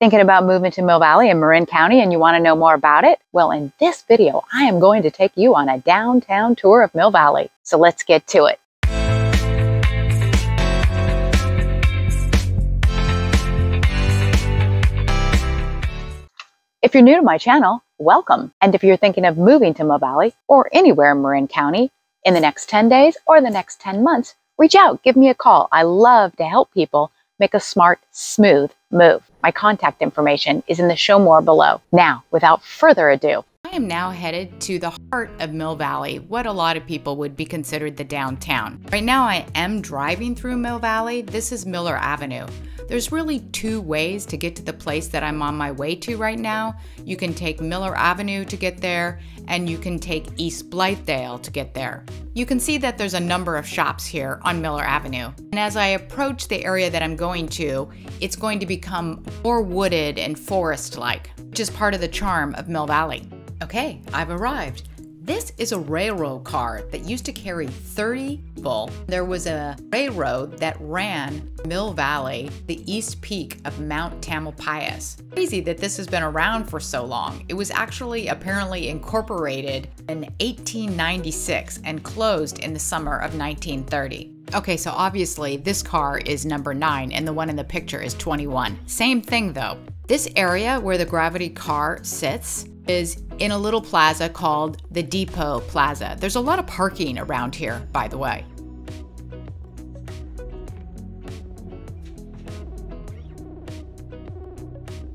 Thinking about moving to Mill Valley in Marin County and you want to know more about it? Well, in this video, I am going to take you on a downtown tour of Mill Valley. So let's get to it. If you're new to my channel, welcome. And if you're thinking of moving to Mill Valley or anywhere in Marin County in the next 10 days or the next 10 months, reach out, give me a call. I love to help people make a smart, smooth move. My contact information is in the show more below. Now, without further ado, I am now headed to the heart of Mill Valley, what a lot of people would be considered the downtown. Right now, I am driving through Mill Valley. This is Miller Avenue. There's really two ways to get to the place that I'm on my way to right now. You can take Miller Avenue to get there, and you can take East Blythedale to get there. You can see that there's a number of shops here on Miller Avenue. And as I approach the area that I'm going to, it's going to become more wooded and forest like, which is part of the charm of Mill Valley. Okay, I've arrived. This is a railroad car that used to carry 30 people. There was a railroad that ran Mill Valley, the east peak of Mount Tamalpais. Crazy that this has been around for so long. It was actually apparently incorporated in 1896 and closed in the summer of 1930. Okay, so obviously this car is number 9 and the one in the picture is 21. Same thing though. This area where the gravity car sits is in a little plaza called the Depot Plaza. There's a lot of parking around here, by the way.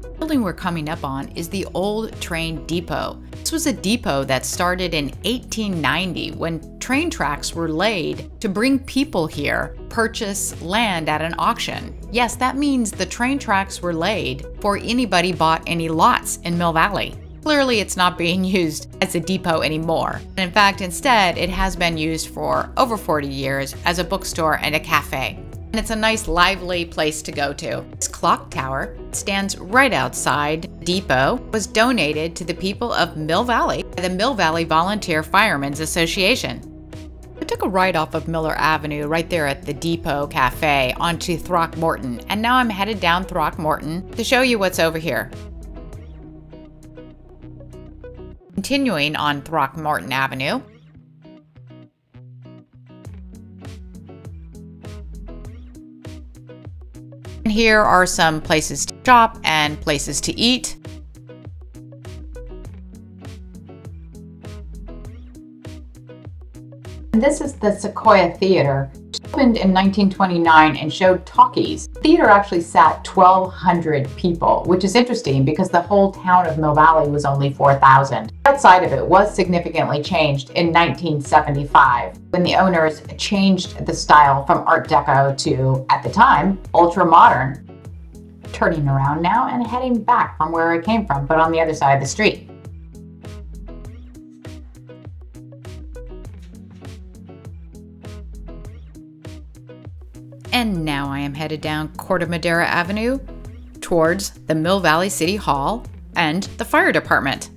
The building we're coming up on is the old train depot. This was a depot that started in 1890 when train tracks were laid to bring people here, purchase land at an auction. Yes, that means the train tracks were laid before anybody bought any lots in Mill Valley. Clearly, it's not being used as a depot anymore. And in fact, instead, it has been used for over 40 years as a bookstore and a cafe. And it's a nice, lively place to go to. This clock tower stands right outside depot, was donated to the people of Mill Valley by the Mill Valley Volunteer Firemen's Association. I took a ride off of Miller Avenue right there at the Depot Cafe onto Throckmorton, and now I'm headed down Throckmorton to show you what's over here. Continuing on Throckmorton Avenue, and here are some places to shop and places to eat. This is the Sequoia Theater opened in 1929 and showed talkies. The theater actually sat 1,200 people, which is interesting because the whole town of Mill Valley was only 4,000. Outside of it was significantly changed in 1975 when the owners changed the style from Art Deco to, at the time, ultra modern. Turning around now and heading back from where I came from, but on the other side of the street. And now I am headed down Corte Madera Avenue towards the Mill Valley City Hall and the fire department.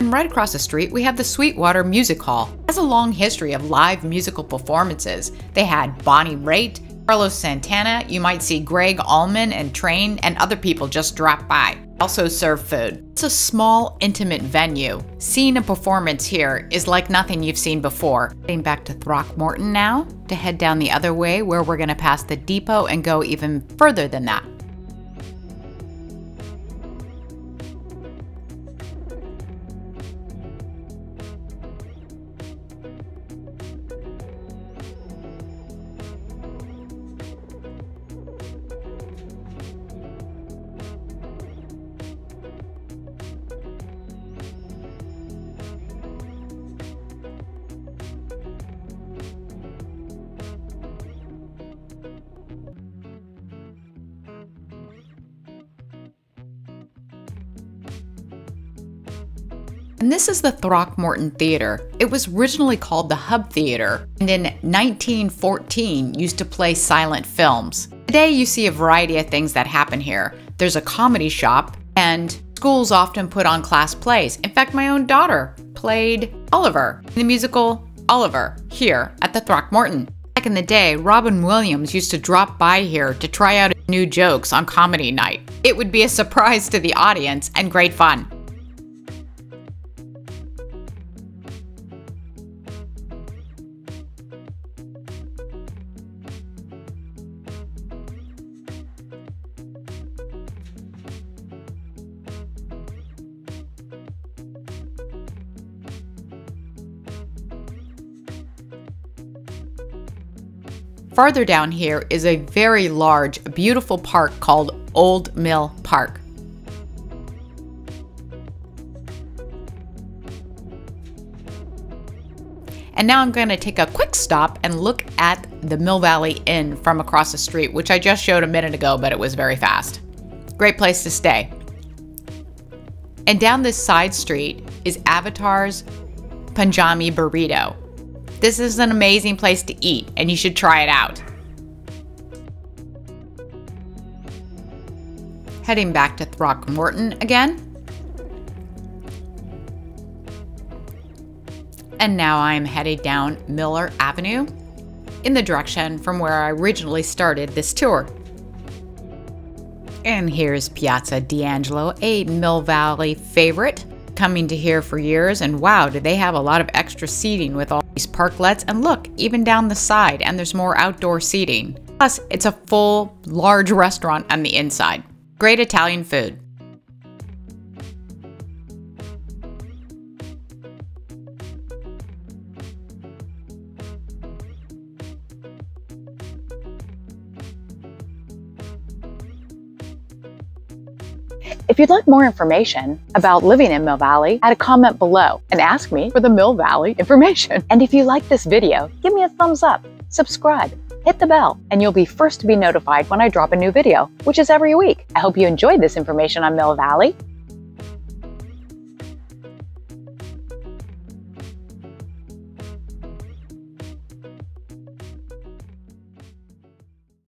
And right across the street, we have the Sweetwater Music Hall. It has a long history of live musical performances. They had Bonnie Raitt, Carlos Santana, you might see Gregg Allman and Train, and other people just drop by also serve food. It's a small, intimate venue. Seeing a performance here is like nothing you've seen before. Getting back to Throckmorton now to head down the other way where we're going to pass the depot and go even further than that. And this is the Throckmorton Theater. It was originally called the Hub Theater and in 1914 used to play silent films. Today you see a variety of things that happen here. There's a comedy shop and schools often put on class plays. In fact, my own daughter played Oliver in the musical Oliver here at the Throckmorton. Back in the day, Robin Williams used to drop by here to try out new jokes on comedy night. It would be a surprise to the audience and great fun. Farther down here is a very large, beautiful park called Old Mill Park. And now I'm going to take a quick stop and look at the Mill Valley Inn from across the street, which I just showed a minute ago, but it was very fast. Great place to stay. And down this side street is Avatar's Punjabi Burrito. This is an amazing place to eat, and you should try it out. Heading back to Throckmorton again. And now I'm headed down Miller Avenue in the direction from where I originally started this tour. And here's Piazza D'Angelo, a Mill Valley favorite coming to here for years, and wow, do they have a lot of extra seating with all these parklets. And look, even down the side, and there's more outdoor seating. Plus, it's a full, large restaurant on the inside. Great Italian food. If you'd like more information about living in Mill Valley, add a comment below and ask me for the Mill Valley information. And if you like this video, give me a thumbs up, subscribe, hit the bell, and you'll be first to be notified when I drop a new video, which is every week. I hope you enjoyed this information on Mill Valley.